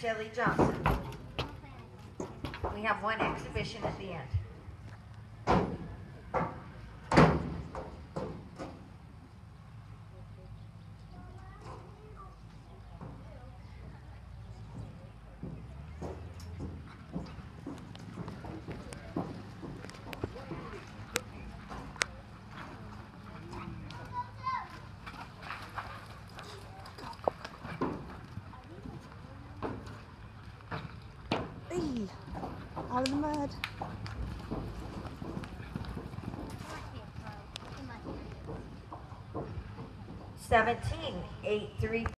Shelley Johnson. We have one exhibition at the end. Out of the mud. Seventeen, eight, three,